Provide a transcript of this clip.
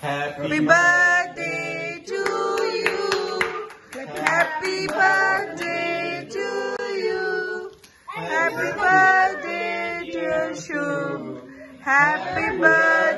Happy birthday to you. Happy birthday to you. Happy birthday, dear Shub. Happy birthday.